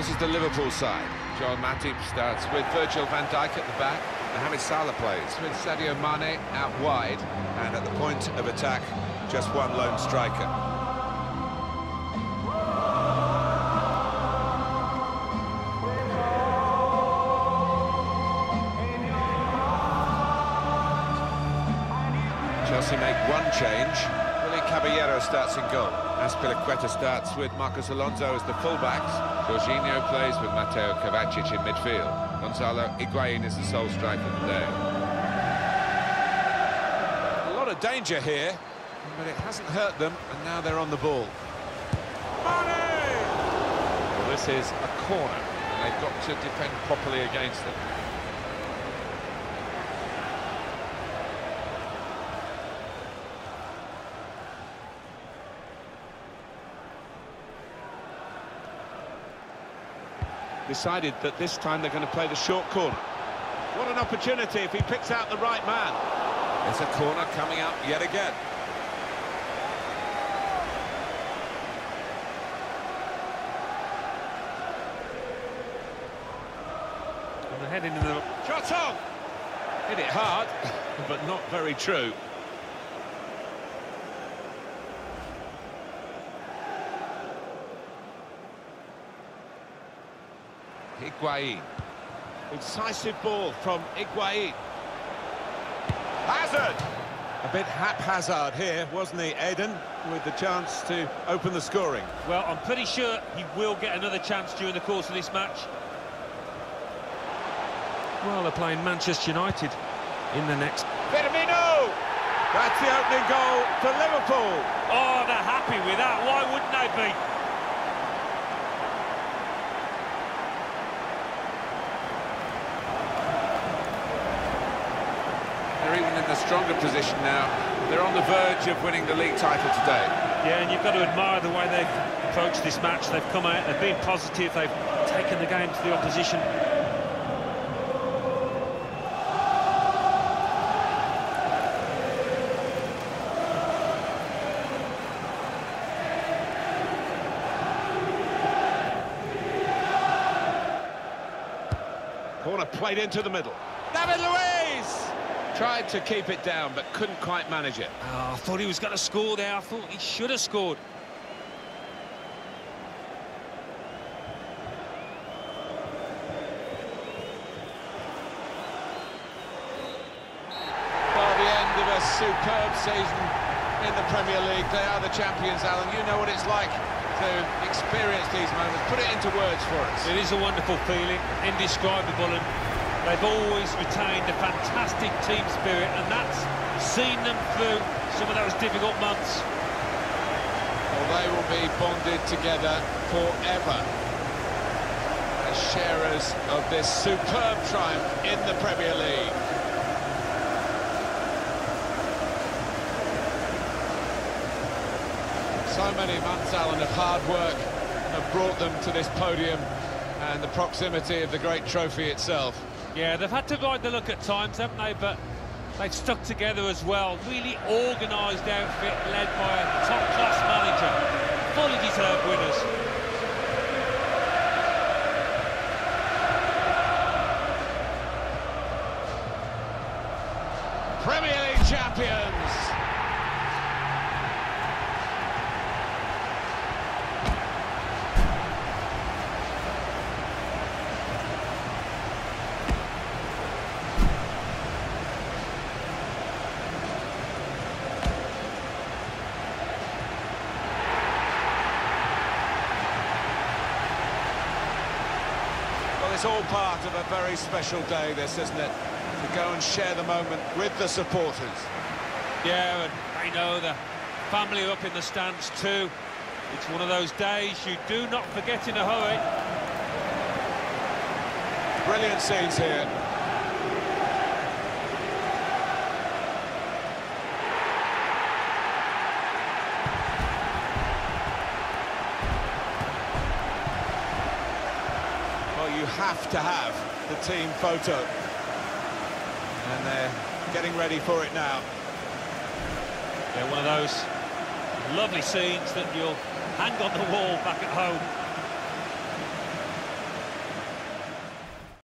This is the Liverpool side. Joel Matip starts with Virgil van Dijk at the back. Mohamed Salah plays with Sadio Mane out wide. And at the point of attack, just one lone striker. Chelsea make one change. Caballero starts in goal. Azpilicueta starts with Marcos Alonso as the fullbacks. Jorginho plays with Mateo Kovacic in midfield. Gonzalo Higuain is the sole striker today. A lot of danger here, but it hasn't hurt them, and now they're on the ball. Well, this is a corner, and they've got to defend properly against it. Decided that this time they're going to play the short corner. What an opportunity if he picks out the right man. It's a corner coming up yet again. And the heading in the... Shot on! Hit it hard, but not very true. Higuain. Incisive ball from Higuain. Hazard! A bit haphazard here, wasn't he, Eden, with the chance to open the scoring. Well, I'm pretty sure he will get another chance during the course of this match. Well, they're playing Manchester United in the next... Firmino! That's the opening goal for Liverpool. Oh, they're happy with that. Why wouldn't they be? They're even in the stronger position now. They're on the verge of winning the league title today. Yeah, and you've got to admire the way they've approached this match. They've come out, they've been positive, they've taken the game to the opposition. Corner played into the middle. David Luiz! Tried to keep it down, but couldn't quite manage it. Oh, I thought he was going to score there. I thought he should have scored. Well, the end of a superb season in the Premier League. They are the champions, Alan. You know what it's like to experience these moments. Put it into words for us. It is a wonderful feeling, indescribable, and they've always retained a fantastic team spirit, and that's seen them through some of those difficult months. Well, they will be bonded together forever as sharers of this superb triumph in the Premier League. So many months, Alan, of hard work have brought them to this podium and the proximity of the great trophy itself. Yeah, they've had to ride the look at times, haven't they? But they've stuck together as well. Really organised outfit led by a top-class manager. Fully deserved winners. Premier League champions! Well, it's all part of a very special day, this, isn't it? To go and share the moment with the supporters. Yeah, and I know the family are up in the stands too. It's one of those days you do not forget in a hurry. Brilliant scenes here. Well, you have to have the team photo. And they're getting ready for it now. Yeah, one of those lovely scenes that you'll hang on the wall back at home.